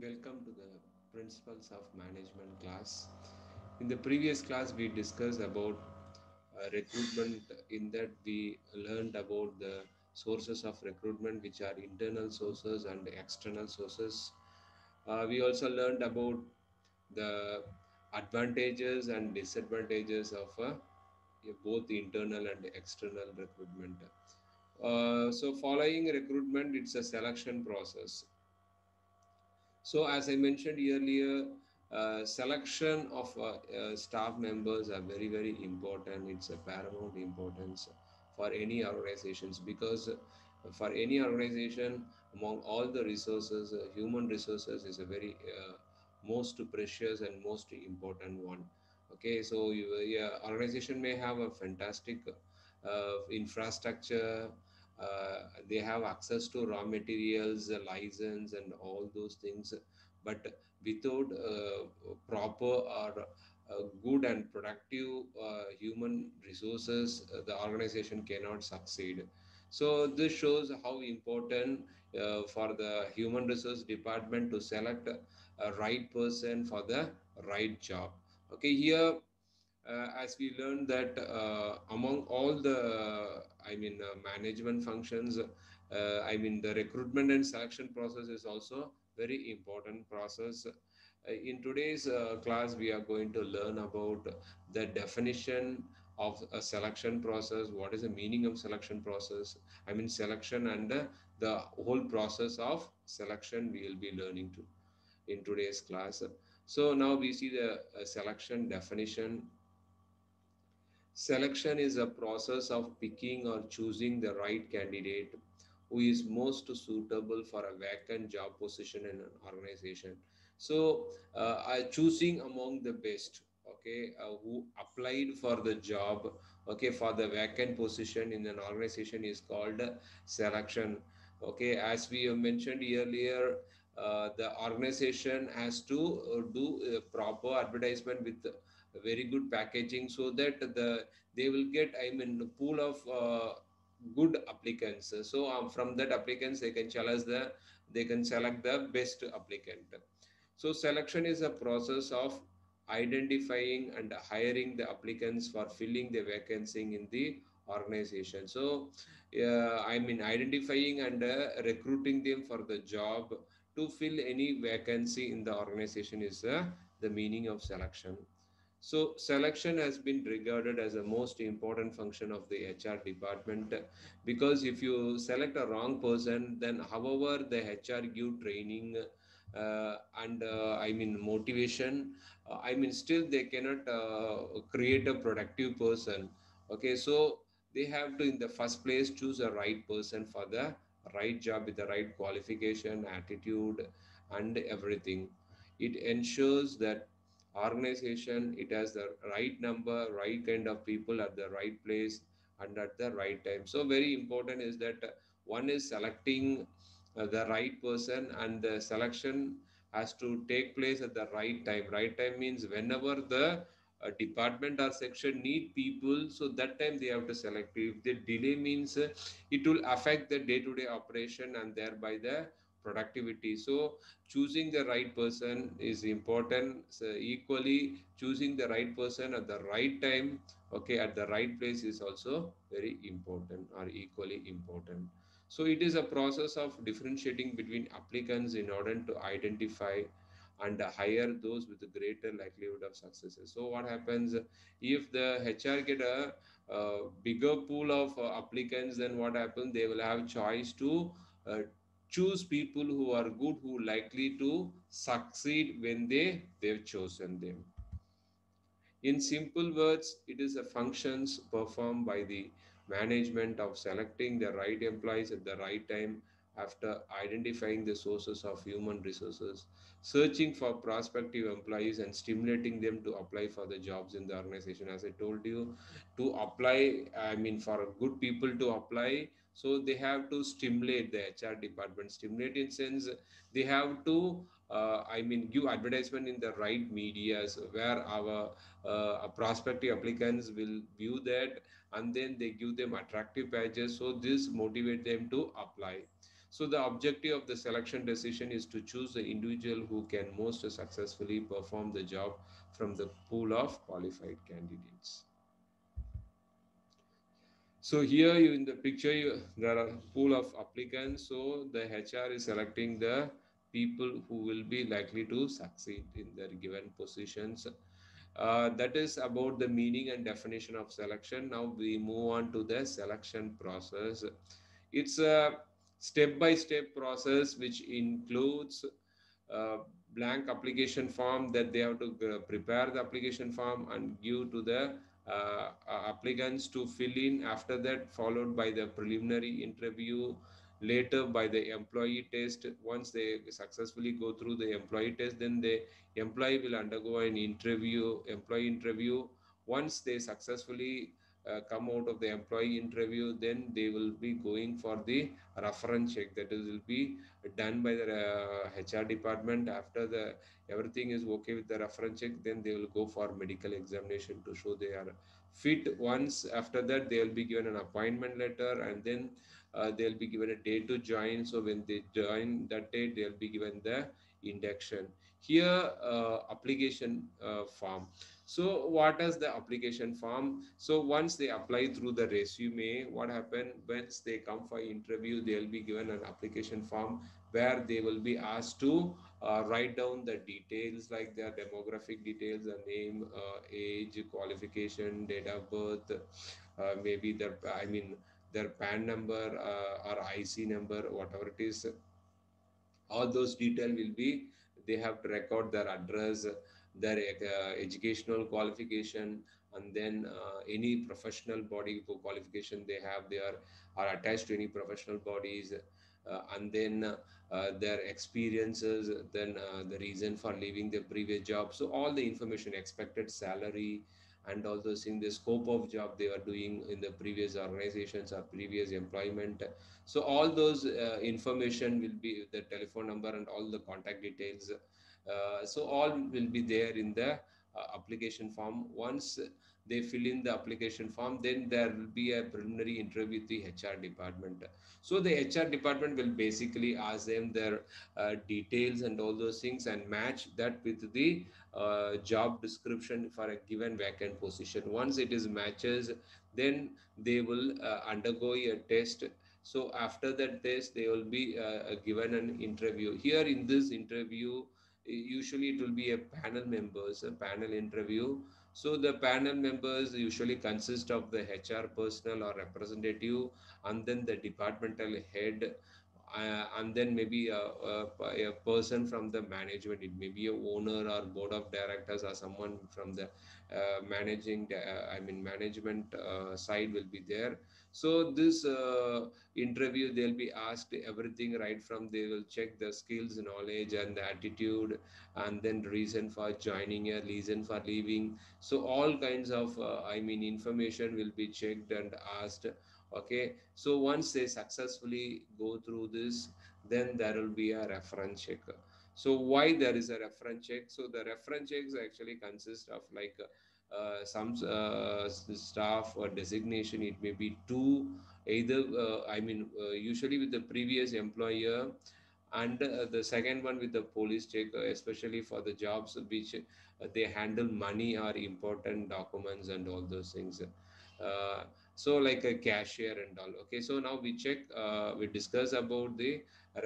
Welcome to the Principles of Management class. In the previous class, we discussed about uh, recruitment. In that, we learned about the sources of recruitment, which are internal sources and external sources. Uh, we also learned about the advantages and disadvantages of uh, both internal and external recruitment. Uh, so, following recruitment, it's a selection process so, as I mentioned earlier, uh, selection of uh, uh, staff members are very, very important. It's a paramount importance for any organizations because for any organization, among all the resources, uh, human resources is a very uh, most precious and most important one. Okay, so your yeah, organization may have a fantastic uh, infrastructure, uh, they have access to raw materials, uh, license, and all those things. But without uh, proper or uh, good and productive uh, human resources, uh, the organization cannot succeed. So this shows how important uh, for the human resource department to select a right person for the right job. Okay, here uh, as we learned that uh, among all the i mean uh, management functions uh, i mean the recruitment and selection process is also very important process. Uh, in today's uh, class we are going to learn about the definition of a selection process what is the meaning of selection process i mean selection and uh, the whole process of selection we will be learning to in today's class. So now we see the uh, selection definition Selection is a process of picking or choosing the right candidate who is most suitable for a vacant job position in an organization. So, uh, choosing among the best, okay, uh, who applied for the job, okay, for the vacant position in an organization is called selection. Okay, as we have mentioned earlier, uh, the organization has to uh, do a proper advertisement with very good packaging so that the they will get i mean a pool of uh, good applicants. So um, from that applicants they can us the they can select the best applicant. So selection is a process of identifying and hiring the applicants for filling the vacancy in the organization. So uh, i mean identifying and uh, recruiting them for the job to fill any vacancy in the organization is uh, the meaning of selection so selection has been regarded as a most important function of the HR department because if you select a wrong person, then however the HR give training uh, and uh, I mean motivation, uh, I mean still they cannot uh, create a productive person. Okay, so they have to in the first place choose a right person for the right job with the right qualification, attitude, and everything. It ensures that organization it has the right number right kind of people at the right place and at the right time. So very important is that one is selecting uh, the right person and the selection has to take place at the right time. Right time means whenever the uh, department or section need people so that time they have to select. If the delay means uh, it will affect the day to day operation and thereby the productivity. So choosing the right person is important. So equally choosing the right person at the right time okay at the right place is also very important or equally important. So it is a process of differentiating between applicants in order to identify and hire those with a greater likelihood of success. so what happens if the hr get a, uh bigger pool of applicants then what happens? They will have choice to uh, choose people who are good who likely to succeed when they they've chosen them. In simple words it is a functions performed by the management of selecting the right employees at the right time after identifying the sources of human resources searching for prospective employees and stimulating them to apply for the jobs in the organization. As i told you to apply i mean for good people to apply so they have to stimulate the hr department. Stimulate in sense they have to uh, i mean give advertisement in the right medias where our uh, prospective applicants will view that and then they give them attractive pages so this motivate them to apply. So the objective of the selection decision is to choose the individual who can most successfully perform the job from the pool of qualified candidates. So here you in the picture, you, there are pool of applicants. So the HR is selecting the people who will be likely to succeed in their given positions. Uh, that is about the meaning and definition of selection. Now we move on to the selection process. It's a step-by-step process which includes uh, blank application form that they have to uh, prepare the application form and give to the uh, applicants to fill in. After that followed by the preliminary interview later by the employee test. Once they successfully go through the employee test then the employee will undergo an interview employee interview. Once they successfully uh, come out of the employee interview then they will be going for the reference check. That is will be done by the uh, hr department. After the everything is okay with the reference check then they will go for medical examination to show they are fit. Once after that they will be given an appointment letter and then uh, they'll be given a day to join. So when they join that day they'll be given the induction here uh, application uh, form. So what is the application form? So once they apply through the resume what happened once they come for interview they'll be given an application form where they will be asked to uh, write down the details like their demographic details the name uh, age qualification date of birth uh, maybe their i mean their pan number uh, or ic number whatever it is. All those detail will be they have to record their address their uh, educational qualification and then uh, any professional body qualification they have they are, are attached to any professional bodies uh, and then uh, their experiences then uh, the reason for leaving their previous job. So all the information expected salary and also seeing the scope of job they were doing in the previous organizations or previous employment. So all those uh, information will be the telephone number and all the contact details uh, so all will be there in the uh, application form. Once they fill in the application form then there will be a preliminary interview with the hr department. So the hr department will basically ask them their uh, details and all those things and match that with the uh, job description for a given vacant position. Once it is matches then they will uh, undergo a test. So after that test they will be uh, given an interview. Here in this interview usually it will be a panel members a panel interview. So the panel members usually consist of the hr personnel or representative and then the departmental head. uh, and then maybe a, a, a, person from the management it may be a owner or board of directors or someone from the uh, managing uh, i mean management uh, side will be there. So this uh, interview they'll be asked everything right from they will check the skills knowledge and the attitude and then reason for joining a reason for leaving. So all kinds of uh, i mean information will be checked and asked okay so once they successfully go through this then there will be a reference check. So why there is a reference check? So the reference checks actually consist of like uh, some uh, staff or designation. It may be two either uh, i mean uh, usually with the previous employer and uh, the second one with the police check especially for the jobs which they handle money or important documents and all those things so like a cashier and all okay so now we check we discuss about the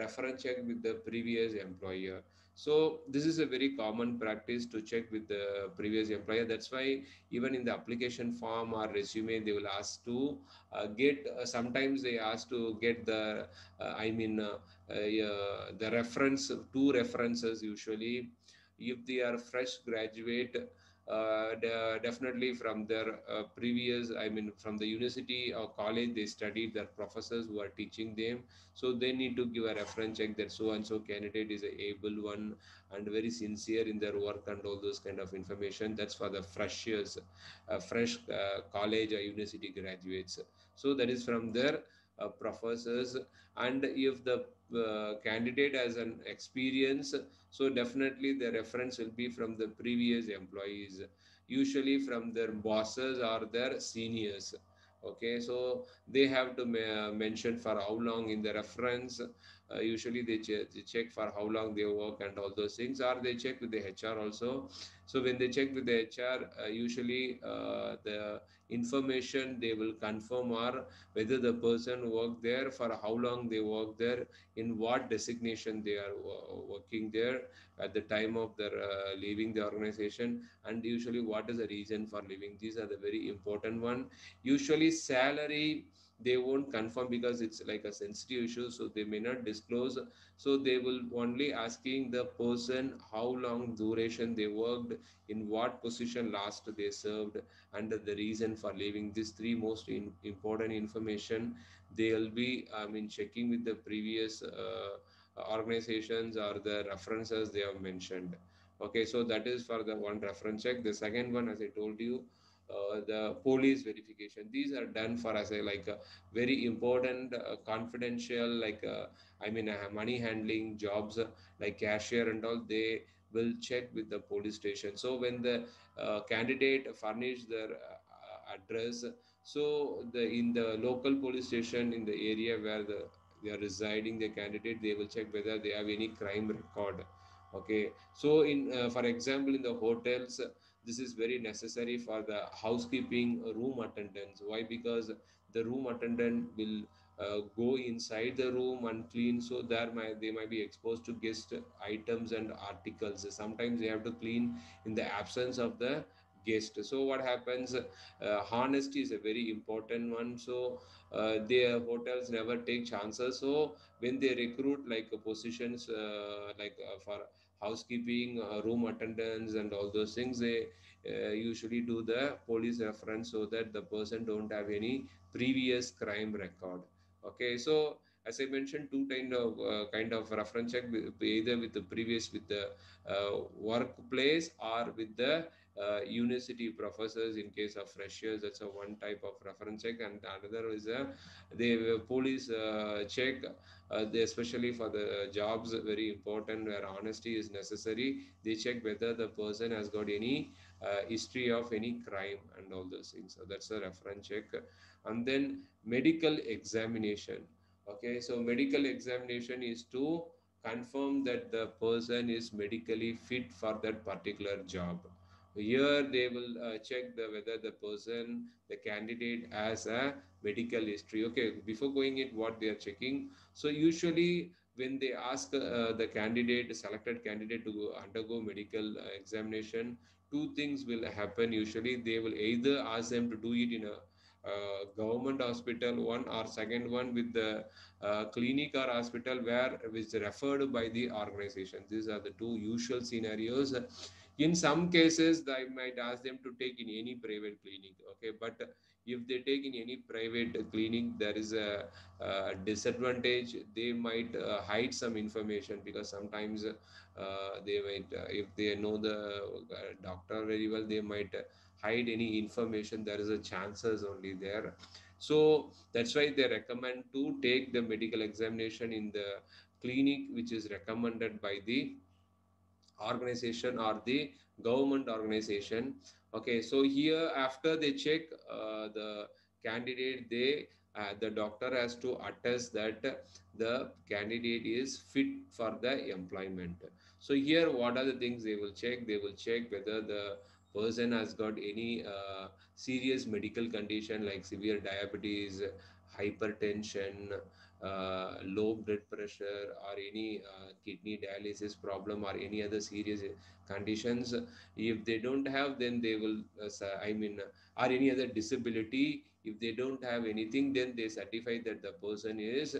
reference check with the previous employer so this is a very common practice to check with the previous employer. That's why even in the application form or resume, they will ask to uh, get, uh, sometimes they ask to get the, uh, I mean, uh, uh, the reference, two references usually. If they are fresh graduate, uh, definitely from their uh, previous i mean from the university or college they studied their professors who are teaching them. So they need to give a reference check that so and so candidate is a able one and very sincere in their work and all those kind of information. That's for the freshers uh, fresh uh, college or university graduates. So that is from their uh, professors. And if the uh, candidate has an experience so definitely the reference will be from the previous employees. Usually from their bosses or their seniors. Okay so they have to ma- mention for how long in the reference uh, usually they, che- they check for how long they work and all those things or they check with the hr also. So when they check with the hr uh, usually uh, the information they will confirm or whether the person worked there for how long they work there in what designation they are working there at the time of their uh, leaving the organization and usually what is the reason for leaving. These are the very important one. Usually salary they won't confirm because it's like a sensitive issue so they may not disclose. So they will only asking the person how long duration they worked in what position last they served and the reason for leaving. These three most in, important information they'll be i mean checking with the previous uh, organizations or the references they have mentioned. Okay so that is for the one reference check. The second one as i told you the police verification. These are done for a like very important uh, confidential like uh, i mean uh, money handling jobs uh, like cashier and all they will check with the police station. So when the uh, candidate furnish their uh, address so the in the local police station in the area where the they are residing the candidate they will check whether they have any crime record. Okay. So in uh, for example in the hotels this is very necessary for the housekeeping room attendants. Why? Because the room attendant will uh, go inside the room and clean so there might they might be exposed to guest items and articles. Sometimes they have to clean in the absence of the guest. So what happens uh, honesty is a very important one. So uh, their hotels never take chances. So when they recruit like positions uh, like uh, for housekeeping uh, room attendants and all those things they uh, usually do the police reference so that the person don't have any previous crime record. Okay so as i mentioned two kind of uh, kind of reference check either with the previous with the uh, workplace or with the uh, university professors in case of freshers that's a one type of reference check. And another is a the police uh, check uh, they, especially for the jobs very important where honesty is necessary. They check whether the person has got any uh, history of any crime and all those things. So that's a reference check. And then medical examination. Okay so medical examination is to confirm that the person is medically fit for that particular job here they will uh, check the whether the person the candidate has a medical history. Okay before going it what they are checking. So usually when they ask uh, the candidate selected candidate to undergo medical uh, examination two things will happen. Usually they will either ask them to do it in a uh, government hospital one or second one with the uh, clinic or hospital where which referred by the organization. These are the two usual scenarios in some cases i might ask them to take in any private clinic okay? But if they take in any private clinic there is a, a disadvantage. They might uh, hide some information because sometimes uh, they might uh, if they know the uh, doctor very well they might hide any information. There is a chances only there. So that's why they recommend to take the medical examination in the clinic which is recommended by the organization or the government organization. Okay so here after they check uh, the candidate they uh, the doctor has to attest that the candidate is fit for the employment. So here what are the things they will check? They will check whether the person has got any uh, serious medical condition like severe diabetes hypertension low blood pressure or any uh, kidney dialysis problem or any other serious conditions if they don't have then they will uh, i mean or any other disability if they don't have anything then they certify that the person is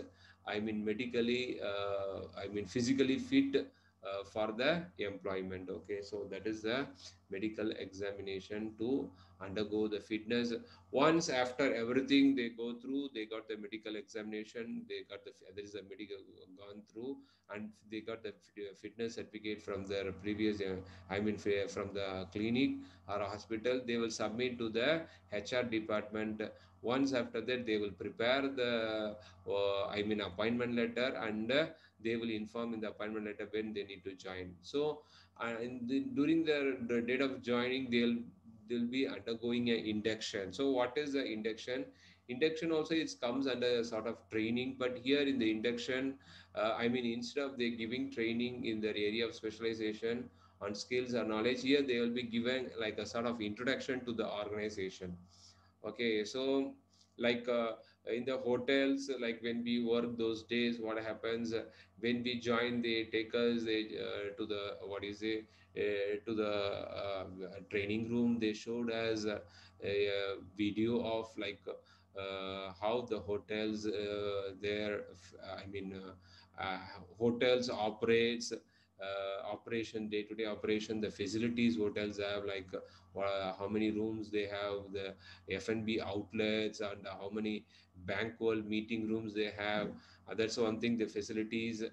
i mean medically uh, i mean physically fit uh, for the employment. Okay so that is the medical examination to undergo the fitness. Once after everything they go through they got the medical examination they got the there is a medical gone through and they got the fit- fitness certificate from their previous i mean from the clinic or hospital. They will submit to the hr department. Once after that they will prepare the uh, i mean appointment letter and uh, they will inform in the appointment letter when they need to join. So uh, the, during the, the date of joining they'll they'll be undergoing an induction. So what is the induction? Induction also it comes under a sort of training but here in the induction uh, i mean instead of they giving training in their area of specialization on skills or knowledge here they will be given like a sort of introduction to the organization. Okay so like uh, in the hotels like when we work those days what happens uh, when we join they take us they, uh, to the what is it uh, to the uh, training room. They showed us a, a video of like uh, how the hotels there i mean hotels operates uh, operation day-to-day operation. The facilities hotels have like uh, how many rooms they have the f&b outlets and how many banquet meeting rooms they have. Uh, that's one thing the facilities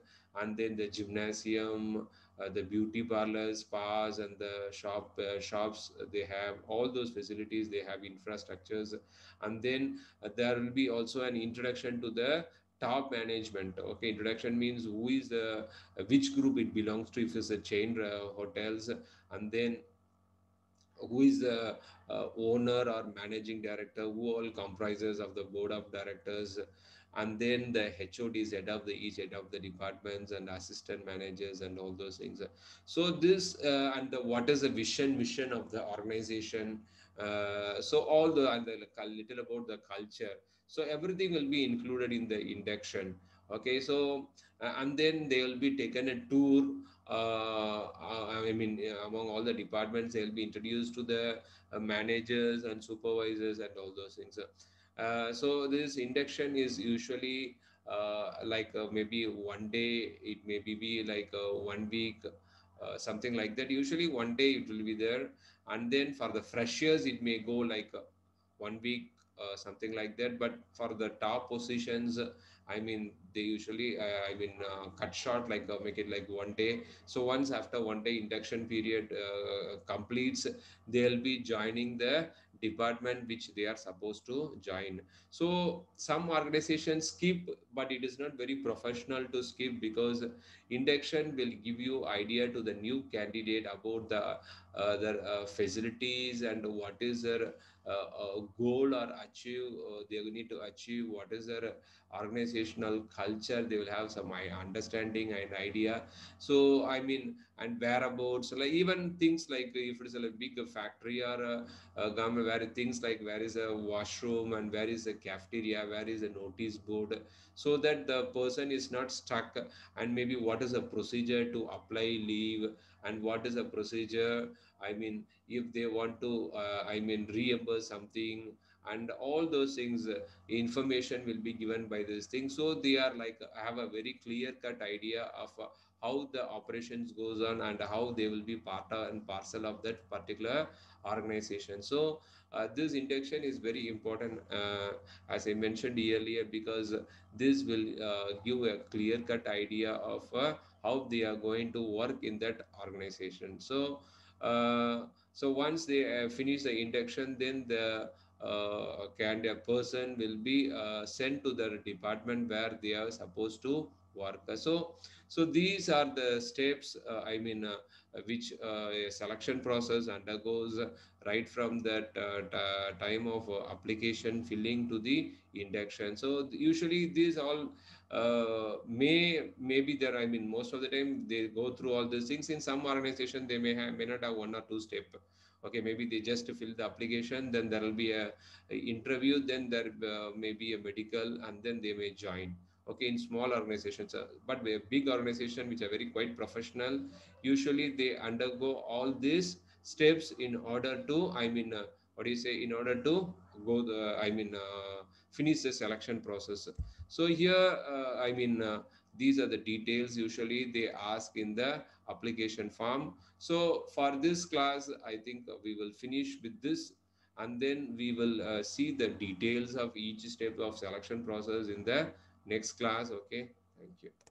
and then the gymnasium uh, the beauty parlors spas and the shop uh, shops they have. All those facilities they have infrastructures. And then uh, there will be also an introduction to the top management. Okay introduction means who is the which group it belongs to if it's a chain uh, hotels. And then who is the uh, owner or managing director who all comprises of the board of directors and then the HODs head of the each head of the departments and assistant managers and all those things. So this uh, and the, what is the vision mission of the organization. Uh, so all the and the little about the culture. So everything will be included in the induction. Okay, so uh, and then they will be taken a tour. Uh, I mean, among all the departments, they'll be introduced to the uh, managers and supervisors and all those things. Uh, so this induction is usually like maybe one day. It may be like one week. Uh, something like that. Usually one day it will be there, and then for the freshers it may go like uh, one week uh, something like that. But for the top positions, I mean, they usually, uh, I mean, uh, cut short, like uh, make it like one day. So once after one day induction period uh, completes, they'll be joining the department which they are supposed to join. So some organizations skip, but it is not very professional to skip because induction will give you idea to the new candidate about the uh, their uh, facilities and what is their uh, goal or achieve they need to achieve what is their organizational culture they will have some understanding and idea. So i mean and whereabouts like even things like if it's a big factory or a, a government where things like where is a washroom and where is a cafeteria where is a notice board so that the person is not stuck and maybe what is the procedure to apply leave and what is the procedure? I mean if they want to uh, i mean reimburse something and all those things uh, information will be given by this thing. So they are like have a very clear cut idea of uh, how the operations goes on and how they will be part and parcel of that particular organization. So uh, this induction is very important uh, as i mentioned earlier because this will uh, give a clear cut idea of uh, how they are going to work in that organization so uh, so once they uh, finish the induction then the uh, person will be uh, sent to the department where they are supposed to work. So, so these are the steps. Uh, I mean, uh, which uh, a selection process undergoes right from that uh, time of application filling to the induction. So usually these all may may be there. I mean, most of the time they go through all these things. In some organization, they may have may not have one or two step okay maybe they just fill the application then there will be a, a interview then there uh, may be a medical and then they may join okay in small organizations uh, but a big organization which are very quite professional usually they undergo all these steps in order to i mean uh, what do you say in order to go the i mean uh, finish the selection process so here uh, i mean uh, these are the details usually they ask in the application form. So for this class, I think we will finish with this and then we will uh, see the details of each step of selection process in the next class. Okay, thank you.